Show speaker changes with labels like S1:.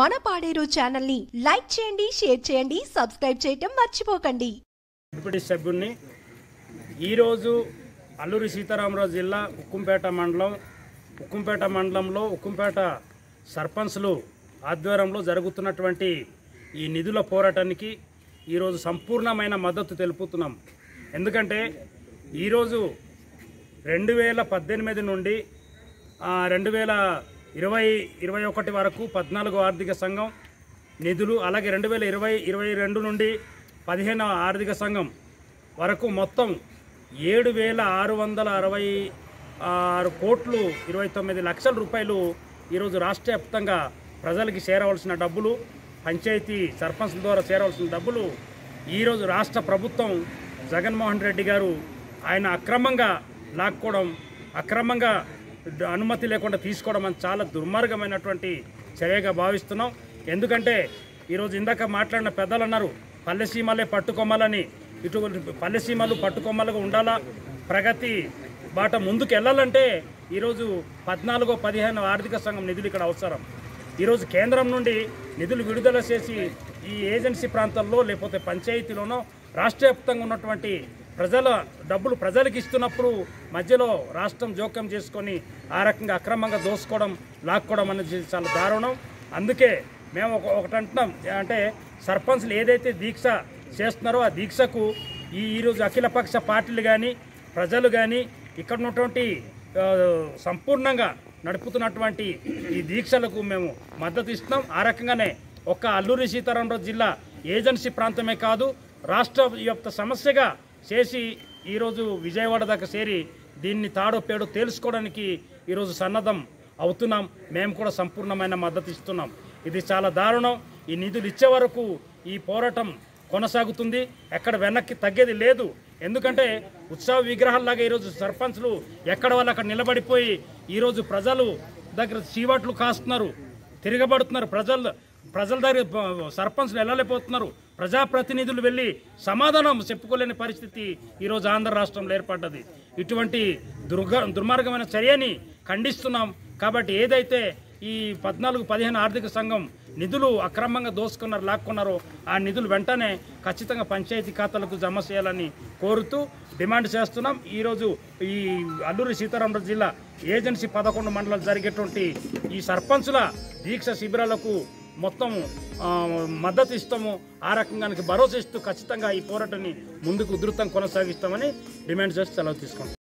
S1: మన పాడేరు ఛానల్ని లైక్ చేయండి షేర్ చేయండి సబ్స్క్రైబ్ చేయటం మర్చిపోకండి.
S2: డిప్యూటీ సభ్యుడిని ఈరోజు అల్లూరి సీతారామరాజు జిల్లా ఉక్కుంపేట మండలం ఉక్కుంపేట మండలంలో ఉక్కుంపేట సర్పంచ్లు ఆధ్వర్యంలో జరుగుతున్నటువంటి ఈ నిధుల పోరాటానికి ఈరోజు సంపూర్ణమైన మద్దతు తెలుపుతున్నాం. ఎందుకంటే ఈరోజు రెండు వేల పద్దెనిమిది నుండి రెండు వేల ఇరవై ఇరవై ఒకటి వరకు పద్నాలుగు ఆర్థిక సంఘం నిధులు అలాగే రెండు వేల ఇరవై ఇరవై రెండు నుండి పదిహేనవ ఆర్థిక సంఘం వరకు మొత్తం ఏడు వేల ఆరు వందల అరవై ఆరు కోట్లు ఇరవై తొమ్మిది లక్షల రూపాయలు ఈరోజు రాష్ట్ర వ్యాప్తంగా ప్రజలకి చేరవలసిన డబ్బులు పంచాయతీ సర్పంచ్ల ద్వారా చేరవలసిన డబ్బులు ఈరోజు రాష్ట్ర ప్రభుత్వం జగన్మోహన్ రెడ్డి గారు ఆయన అక్రమంగా లాక్కోవడం అక్రమంగా అనుమతి లేకుండా తీసుకోవడం అని చాలా దుర్మార్గమైనటువంటి చర్యగా భావిస్తున్నాం. ఎందుకంటే ఈరోజు ఇందాక మాట్లాడిన పెద్దలు అన్నారు పల్లెసీమలే పట్టుకొమ్మలని. ఇటువంటి పల్లెసీమలు పట్టుకొమ్మలుగా ఉండాలా? ప్రగతి బాట ముందుకు వెళ్ళాలంటే ఈరోజు పద్నాలుగో పదిహేను ఆర్థిక సంఘం నిధులు ఇక్కడ అవసరం. ఈరోజు కేంద్రం నుండి నిధులు విడుదల చేసి ఈ ఏజెన్సీ ప్రాంతాల్లో లేకపోతే పంచాయతీలోనో రాష్ట్ర వ్యాప్తంగా ఉన్నటువంటి ప్రజల డబ్బులు ప్రజలకు ఇస్తున్నప్పుడు మధ్యలో రాష్ట్రం జోక్యం చేసుకొని ఆ రకంగా అక్రమంగా దోసుకోవడం లాక్కోవడం అనేది చాలా దారుణం. అందుకే మేము ఒక ఒకటి అంటున్నాం. అంటే సర్పంచ్లు ఏదైతే దీక్ష చేస్తున్నారో ఆ దీక్షకు ఈ ఈరోజు అఖిలపక్ష పార్టీలు కానీ ప్రజలు కానీ ఇక్కడ ఉన్నటువంటి సంపూర్ణంగా నడుపుతున్నటువంటి ఈ దీక్షలకు మేము మద్దతు ఇస్తున్నాం. ఆ రకంగానే ఒక్క అల్లూరి సీతారామరాజు జిల్లా ఏజెన్సీ ప్రాంతమే కాదు రాష్ట్ర యొక్క సమస్యగా చేసి ఈరోజు విజయవాడ దాకా చేరి దీన్ని తాడో పేడో తేల్చుకోవడానికి ఈరోజు సన్నద్ధం అవుతున్నాం. మేము కూడా సంపూర్ణమైన మద్దతు ఇస్తున్నాం. ఇది చాలా దారుణం. ఈ నిధులు ఇచ్చే వరకు ఈ పోరాటం కొనసాగుతుంది. ఎక్కడ వెనక్కి తగ్గేది లేదు. ఎందుకంటే ఉత్సవ విగ్రహాల్లాగా ఈరోజు సర్పంచ్లు ఎక్కడ వాళ్ళు అక్కడ నిలబడిపోయి ఈరోజు ప్రజలు దగ్గర చీవాట్లు కాస్తున్నారు. తిరగబడుతున్నారు. ప్రజలు ప్రజల దగ్గర సర్పంచ్లు వెళ్ళలేకపోతున్నారు. ప్రజాప్రతినిధులు వెళ్ళి సమాధానం చెప్పుకోలేని పరిస్థితి ఈరోజు ఆంధ్ర రాష్ట్రంలో ఏర్పడ్డది. ఇటువంటి దుర్గ దుర్మార్గమైన చర్యని ఖండిస్తున్నాం. కాబట్టి ఏదైతే ఈ పద్నాలుగు పదిహేను ఆర్థిక సంఘం నిధులు అక్రమంగా దోసుకున్నారు లాక్కున్నారో ఆ నిధులు వెంటనే ఖచ్చితంగా పంచాయతీ ఖాతాలకు జమ చేయాలని కోరుతూ డిమాండ్ చేస్తున్నాం. ఈరోజు ఈ అల్లూరి సీతారామరాజు జిల్లా ఏజెన్సీ పదకొండు మండలాలు జరిగేటువంటి ఈ సర్పంచుల దీక్ష శిబిరాలకు మొత్తం మద్దతు ఇస్తాము ఆ రకంగా భరోసా ఇస్తూ ఖచ్చితంగా ఈ పోరాటాన్ని ముందుకు ఉధృతం కొనసాగిస్తామని డిమాండ్ చేసి సెలవు తీసుకుంటాం